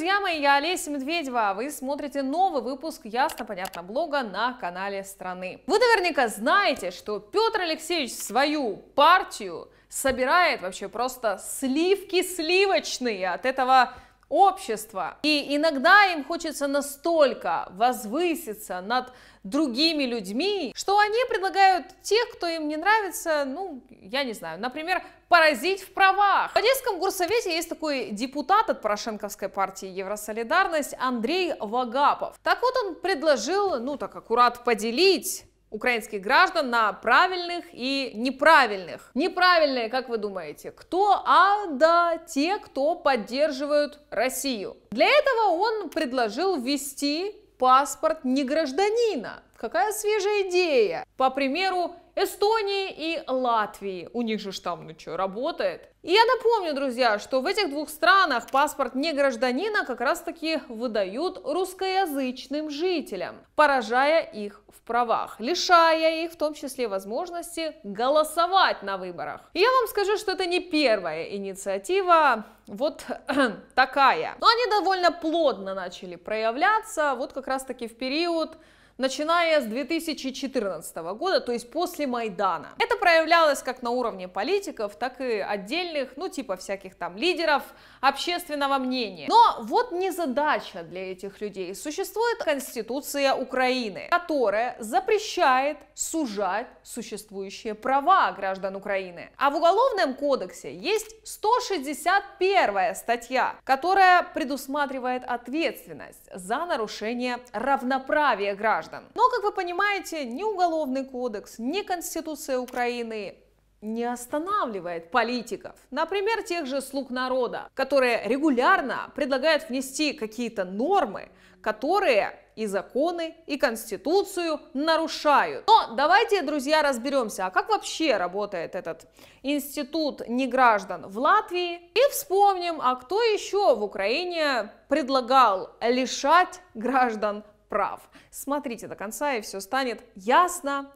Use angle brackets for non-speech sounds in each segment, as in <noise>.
друзья мои, я Олеся Медведева, а вы смотрите новый выпуск «Ясно-понятно» блога на канале «Страны». Вы наверняка знаете, что Петр Алексеевич свою партию собирает вообще просто сливки сливочные от этого общества. И иногда им хочется настолько возвыситься над другими людьми, что они предлагают тех, кто им не нравится, ну, я не знаю, например, поразить в правах. В Одесском горсовете есть такой депутат от Порошенковской партии Евросолидарность Андрей Вагапов. Так вот он предложил, ну так аккурат поделить украинских граждан на правильных и неправильных. Неправильные, как вы думаете, кто? А да, те, кто поддерживают Россию. Для этого он предложил ввести паспорт не гражданина. Какая свежая идея. По примеру Эстонии и Латвии. У них же там, ну что, работает. И я напомню, друзья, что в этих двух странах паспорт не гражданина как раз таки выдают русскоязычным жителям, поражая их в правах, лишая их в том числе возможности голосовать на выборах. И я вам скажу, что это не первая инициатива вот <clears throat> такая. Но они довольно плотно начали проявляться вот как раз таки в период начиная с 2014 года, то есть после Майдана. Это проявлялось как на уровне политиков, так и отдельных, ну типа всяких там лидеров общественного мнения. Но вот не задача для этих людей. Существует Конституция Украины, которая запрещает сужать существующие права граждан Украины. А в Уголовном кодексе есть 161 статья, которая предусматривает ответственность за нарушение равноправия граждан граждан. Но, как вы понимаете, ни Уголовный кодекс, ни Конституция Украины не останавливает политиков, например, тех же слуг народа, которые регулярно предлагают внести какие-то нормы, которые и законы, и конституцию нарушают. Но давайте, друзья, разберемся, а как вообще работает этот институт неграждан в Латвии, и вспомним, а кто еще в Украине предлагал лишать граждан прав. Смотрите до конца, и все станет ясно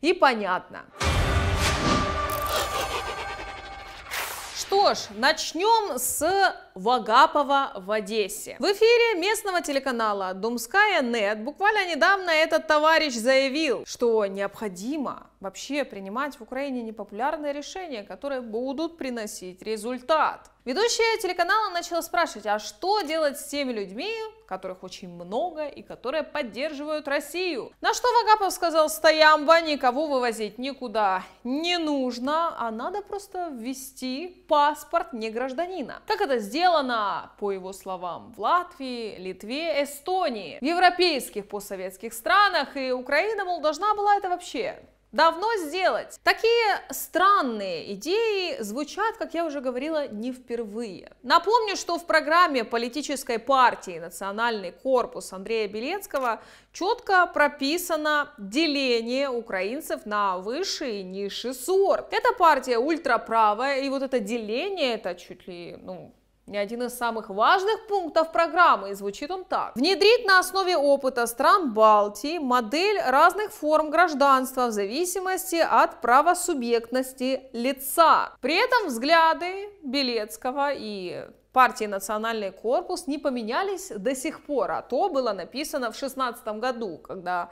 и понятно. Что ж, начнем с Вагапова в Одессе. В эфире местного телеканала Думская Нет буквально недавно этот товарищ заявил, что необходимо вообще принимать в Украине непопулярные решения, которые будут приносить результат. Ведущая телеканала начала спрашивать, а что делать с теми людьми, которых очень много и которые поддерживают Россию? На что Вагапов сказал, стоямба, никого вывозить никуда не нужно, а надо просто ввести паспорт не гражданина. Как это сделано, по его словам, в Латвии, Литве, Эстонии, в европейских постсоветских странах, и Украина, мол, должна была это вообще давно сделать. Такие странные идеи звучат, как я уже говорила, не впервые. Напомню, что в программе политической партии «Национальный корпус» Андрея Белецкого четко прописано деление украинцев на высший и низший сорт. Эта партия ультраправая, и вот это деление, это чуть ли, ну, не один из самых важных пунктов программы, и звучит он так. Внедрить на основе опыта стран Балтии модель разных форм гражданства в зависимости от правосубъектности лица. При этом взгляды Белецкого и партии «Национальный корпус» не поменялись до сих пор, а то было написано в 2016 году, когда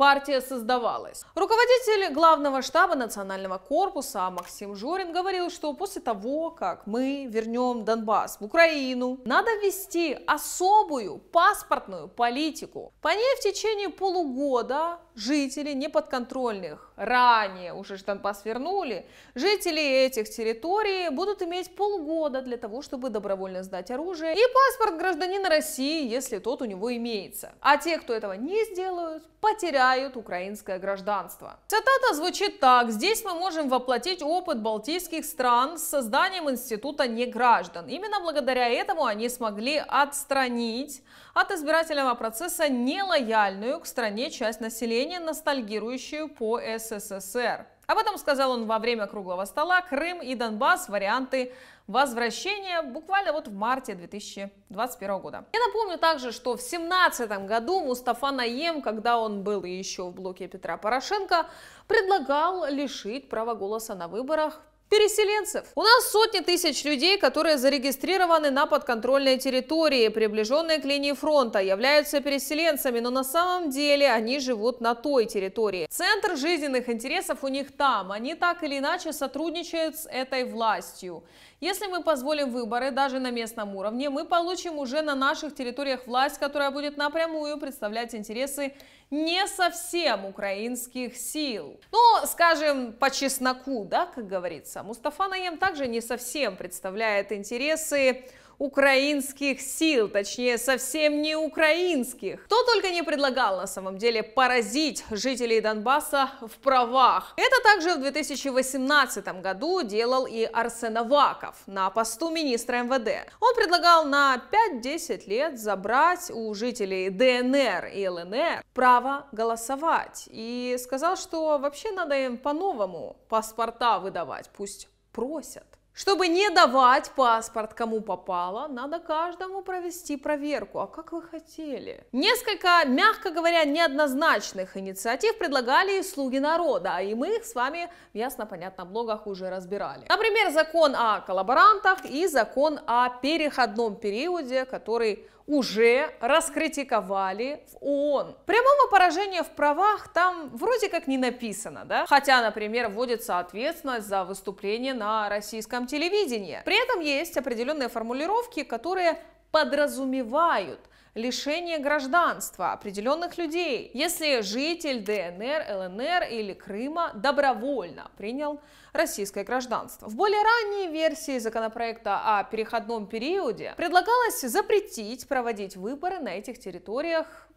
партия создавалась. Руководитель главного штаба национального корпуса Максим Жорин говорил, что после того, как мы вернем Донбасс в Украину, надо ввести особую паспортную политику. По ней в течение полугода жители неподконтрольных, ранее уже Донбасс вернули, жители этих территорий будут иметь полгода для того, чтобы добровольно сдать оружие и паспорт гражданина России, если тот у него имеется. А те, кто этого не сделают, потеряют украинское гражданство. Цитата звучит так. Здесь мы можем воплотить опыт балтийских стран с созданием института неграждан. Именно благодаря этому они смогли отстранить от избирательного процесса нелояльную к стране часть населения, ностальгирующую по СССР. Об этом сказал он во время круглого стола «Крым и Донбасс. Варианты возвращения» буквально вот в марте 2021 года. Я напомню также, что в 2017 году Мустафа Наем, когда он был еще в блоке Петра Порошенко, предлагал лишить права голоса на выборах переселенцев. У нас сотни тысяч людей, которые зарегистрированы на подконтрольной территории, приближенные к линии фронта, являются переселенцами, но на самом деле они живут на той территории. Центр жизненных интересов у них там. Они так или иначе сотрудничают с этой властью. Если мы позволим выборы даже на местном уровне, мы получим уже на наших территориях власть, которая будет напрямую представлять интересы не совсем украинских сил. Ну, скажем, по чесноку, да, как говорится. Мустафа Наем также не совсем представляет интересы украинских сил, точнее совсем не украинских. Кто только не предлагал на самом деле поразить жителей Донбасса в правах. Это также в 2018 году делал и Арсен Аваков на посту министра МВД. Он предлагал на 5-10 лет забрать у жителей ДНР и ЛНР право голосовать и сказал, что вообще надо им по-новому паспорта выдавать, пусть просят. Чтобы не давать паспорт кому попало, надо каждому провести проверку. А как вы хотели? Несколько, мягко говоря, неоднозначных инициатив предлагали и слуги народа, и мы их с вами в ясно-понятно блогах уже разбирали. Например, закон о коллаборантах и закон о переходном периоде, который уже раскритиковали в ООН. Прямого поражения в правах там вроде как не написано, да? Хотя, например, вводится ответственность за выступление на российском телевидении. При этом есть определенные формулировки, которые подразумевают лишение гражданства определенных людей, если житель ДНР, ЛНР или Крыма добровольно принял российское гражданство. В более ранней версии законопроекта о переходном периоде предлагалось запретить проводить выборы на этих территориях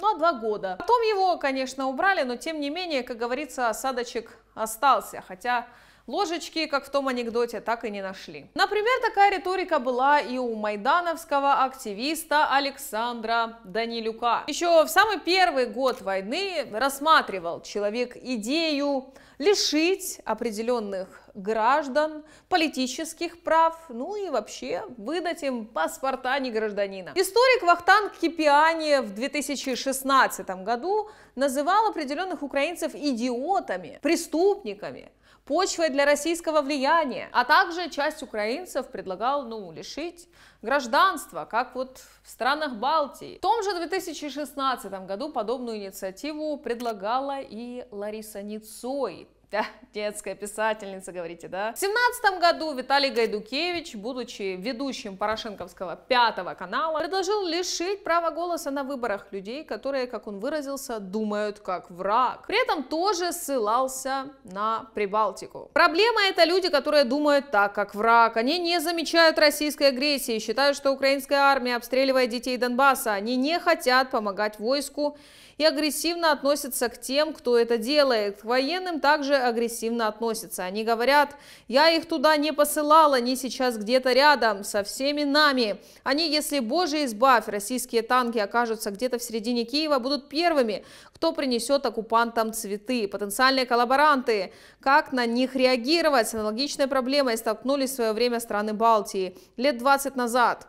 на два года. Потом его, конечно, убрали, но тем не менее, как говорится, осадочек остался, хотя Ложечки, как в том анекдоте, так и не нашли. Например, такая риторика была и у майдановского активиста Александра Данилюка. Еще в самый первый год войны рассматривал человек идею лишить определенных граждан политических прав, ну и вообще выдать им паспорта не гражданина. Историк Вахтанг Кипиани в 2016 году называл определенных украинцев идиотами, преступниками, почвой для российского влияния. А также часть украинцев предлагал, ну, лишить гражданства, как вот в странах Балтии. В том же 2016 году подобную инициативу предлагала и Лариса Ницой, детская писательница, говорите, да? В семнадцатом году Виталий Гайдукевич, будучи ведущим Порошенковского пятого канала, предложил лишить права голоса на выборах людей, которые, как он выразился, думают как враг. При этом тоже ссылался на Прибалтику. Проблема это люди, которые думают так, как враг. Они не замечают российской агрессии, считают, что украинская армия обстреливает детей Донбасса. Они не хотят помогать войску и агрессивно относятся к тем, кто это делает. К военным также агрессивно относятся. Они говорят, я их туда не посылала, они сейчас где-то рядом со всеми нами. Они, если, боже избавь, российские танки окажутся где-то в середине Киева, будут первыми, кто принесет оккупантам цветы. Потенциальные коллаборанты. Как на них реагировать? С аналогичной проблемой столкнулись в свое время страны Балтии лет 20 назад.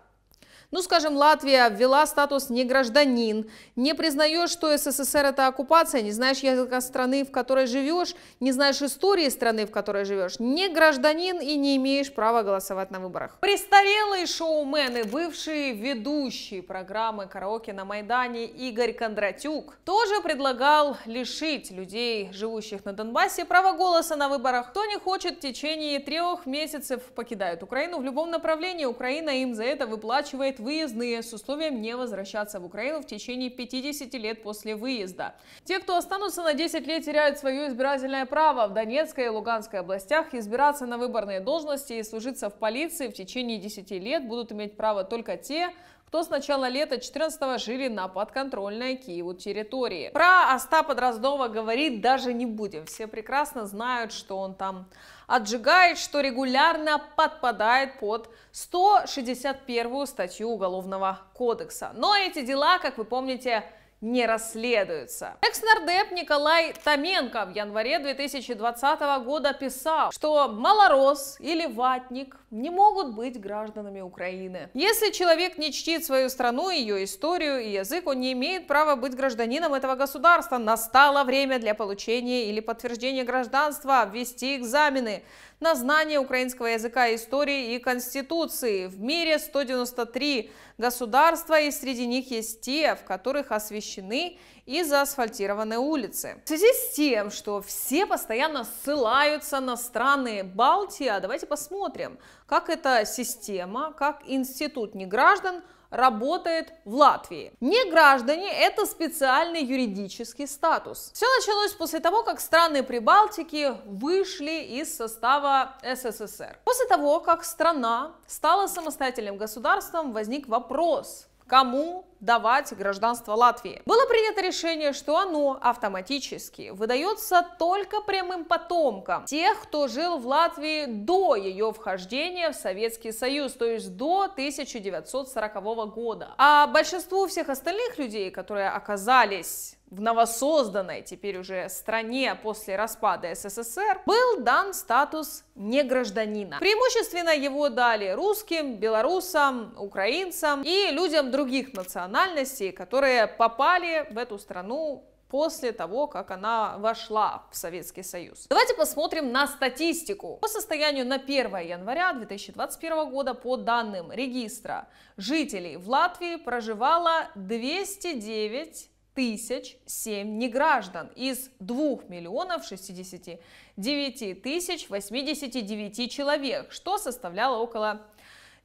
Ну, скажем, Латвия ввела статус не гражданин, не признаешь, что СССР это оккупация, не знаешь языка страны, в которой живешь, не знаешь истории страны, в которой живешь, не гражданин и не имеешь права голосовать на выборах. Престарелые шоумены, бывший ведущий программы «Караоке на Майдане» Игорь Кондратюк тоже предлагал лишить людей, живущих на Донбассе, права голоса на выборах. Кто не хочет в течение трех месяцев покидает Украину в любом направлении, Украина им за это выплачивает выездные с условием не возвращаться в Украину в течение 50 лет после выезда. Те, кто останутся на 10 лет, теряют свое избирательное право. В Донецкой и Луганской областях избираться на выборные должности и служиться в полиции в течение 10 лет будут иметь право только те, кто с начала лета 14 жили на подконтрольной Киеву территории. Про Остапа Дроздова говорить даже не будем. Все прекрасно знают, что он там отжигает, что регулярно подпадает под 161 статью Уголовного кодекса. Но эти дела, как вы помните, не расследуются. Экс-нардеп Николай Томенко в январе 2020 года писал, что малорос или ватник не могут быть гражданами Украины. Если человек не чтит свою страну, ее историю и язык, он не имеет права быть гражданином этого государства. Настало время для получения или подтверждения гражданства, ввести экзамены. На знание украинского языка, истории и конституции. В мире 193 государства, и среди них есть те, в которых освещены и заасфальтированы улицы. В связи с тем, что все постоянно ссылаются на страны Балтии, а давайте посмотрим, как эта система, как институт неграждан работает в Латвии. Не граждане – это специальный юридический статус. Все началось после того, как страны Прибалтики вышли из состава СССР. После того, как страна стала самостоятельным государством, возник вопрос, кому давать гражданство Латвии. Было принято решение, что оно автоматически выдается только прямым потомкам тех, кто жил в Латвии до ее вхождения в Советский Союз, то есть до 1940 года. А большинству всех остальных людей, которые оказались в новосозданной теперь уже стране после распада СССР был дан статус негражданина. Преимущественно его дали русским, белорусам, украинцам и людям других национальностей, которые попали в эту страну после того, как она вошла в Советский Союз. Давайте посмотрим на статистику. По состоянию на 1 января 2021 года, по данным регистра жителей в Латвии проживало 209 тысяч семь неграждан из 2 миллионов 69 тысяч 89 человек, что составляло около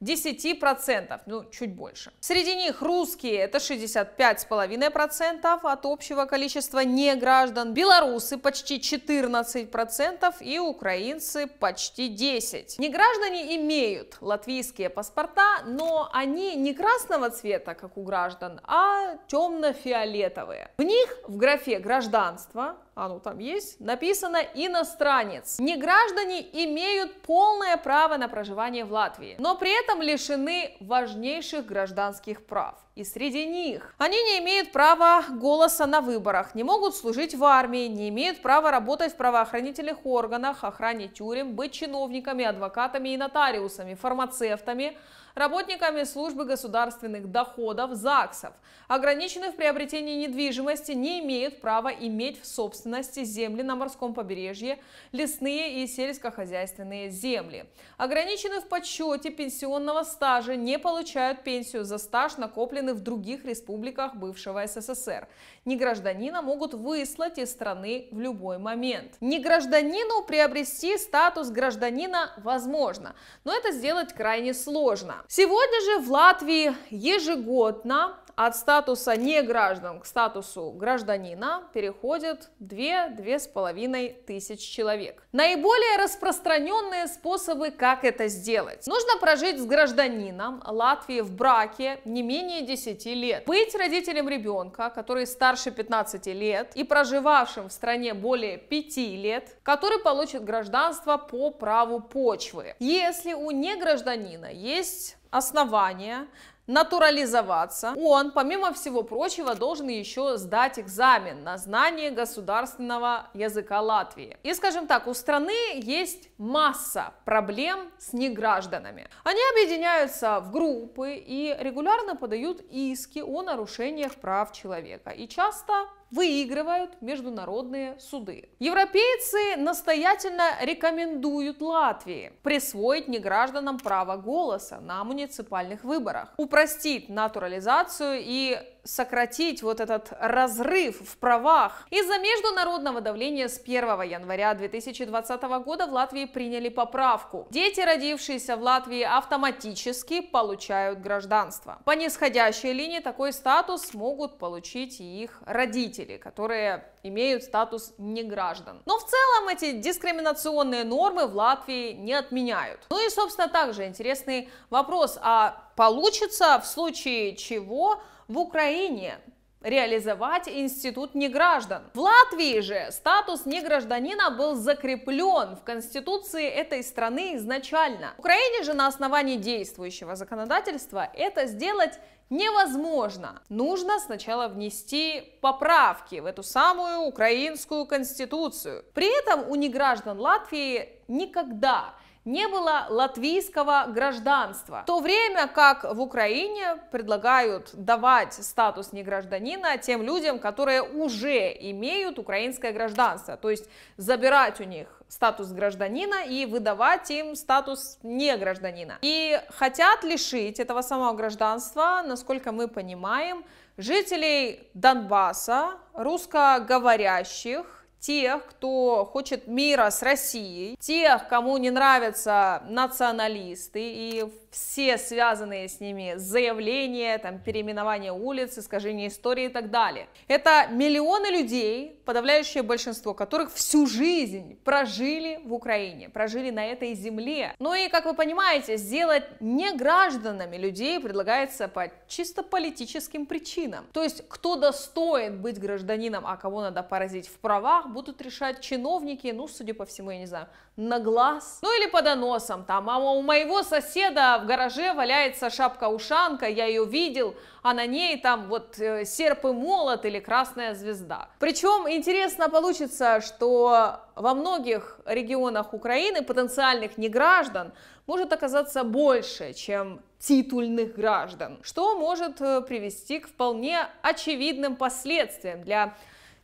10%, ну чуть больше. Среди них русские это 65,5% от общего количества неграждан, белорусы почти 14% и украинцы почти 10%. Неграждане имеют латвийские паспорта, но они не красного цвета, как у граждан, а темно-фиолетовые. В них в графе гражданство оно там есть, написано «иностранец». Неграждане имеют полное право на проживание в Латвии, но при этом лишены важнейших гражданских прав. И среди них. Они не имеют права голоса на выборах, не могут служить в армии, не имеют права работать в правоохранительных органах, охране тюрем, быть чиновниками, адвокатами и нотариусами, фармацевтами, работниками службы государственных доходов ЗАГСов, ограничены в приобретении недвижимости, не имеют права иметь в собственности земли на морском побережье, лесные и сельскохозяйственные земли, ограничены в подсчете пенсионного стажа, не получают пенсию за стаж, накопленный в других республиках бывшего СССР. Негражданина могут выслать из страны в любой момент. Негражданину приобрести статус гражданина возможно, но это сделать крайне сложно. Сегодня же в Латвии ежегодно от статуса не граждан к статусу гражданина переходят 2-2,5 тысяч человек. Наиболее распространенные способы, как это сделать. Нужно прожить с гражданином Латвии в браке не менее 10 лет. Быть родителем ребенка, который старше 15 лет и проживавшим в стране более 5 лет, который получит гражданство по праву почвы. Если у негражданина есть основания натурализоваться, он, помимо всего прочего, должен еще сдать экзамен на знание государственного языка Латвии. И, скажем так, у страны есть масса проблем с негражданами. Они объединяются в группы и регулярно подают иски о нарушениях прав человека. И часто выигрывают международные суды. Европейцы настоятельно рекомендуют Латвии присвоить негражданам право голоса на муниципальных выборах, упростить натурализацию и сократить вот этот разрыв в правах. Из-за международного давления с 1 января 2020 года в Латвии приняли поправку. Дети, родившиеся в Латвии, автоматически получают гражданство. По нисходящей линии такой статус могут получить и их родители, которые имеют статус неграждан. Но в целом эти дискриминационные нормы в Латвии не отменяют. Ну и, собственно, также интересный вопрос, а получится в случае чего в Украине реализовать институт неграждан. В Латвии же статус негражданина был закреплен в конституции этой страны изначально. В Украине же на основании действующего законодательства это сделать невозможно. Нужно сначала внести поправки в эту самую украинскую конституцию. При этом у неграждан Латвии никогда не было латвийского гражданства. В то время как в Украине предлагают давать статус негражданина тем людям, которые уже имеют украинское гражданство, то есть забирать у них статус гражданина и выдавать им статус негражданина. И хотят лишить этого самого гражданства, насколько мы понимаем, жителей Донбасса, русскоговорящих, тех, кто хочет мира с Россией, тех, кому не нравятся националисты и все связанные с ними заявления, там, переименование улиц, искажение истории и так далее. Это миллионы людей, подавляющее большинство которых всю жизнь прожили в Украине, прожили на этой земле. Ну и, как вы понимаете, сделать не гражданами людей предлагается по чисто политическим причинам. То есть, кто достоин быть гражданином, а кого надо поразить в правах, будут решать чиновники, ну, судя по всему, я не знаю, на глаз, ну или по доносам, там, а у моего соседа в гараже валяется шапка-ушанка, я ее видел, а на ней там вот э, серп и молот или красная звезда. Причем интересно получится, что во многих регионах Украины потенциальных неграждан может оказаться больше, чем титульных граждан, что может э, привести к вполне очевидным последствиям для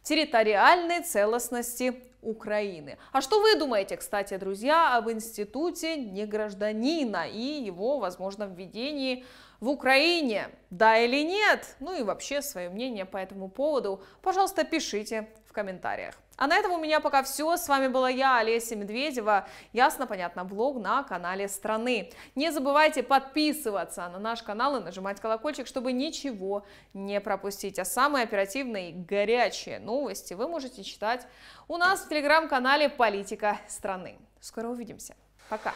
территориальной целостности Украины. А что вы думаете, кстати, друзья, об институте негражданина и его, возможно, введении в Украине? Да или нет? Ну и вообще свое мнение по этому поводу, пожалуйста, пишите в комментариях. А на этом у меня пока все. С вами была я, Олеся Медведева. Ясно, понятно, блог на канале Страны. Не забывайте подписываться на наш канал и нажимать колокольчик, чтобы ничего не пропустить. А самые оперативные горячие новости вы можете читать у нас в телеграм-канале «Политика страны». Скоро увидимся. Пока.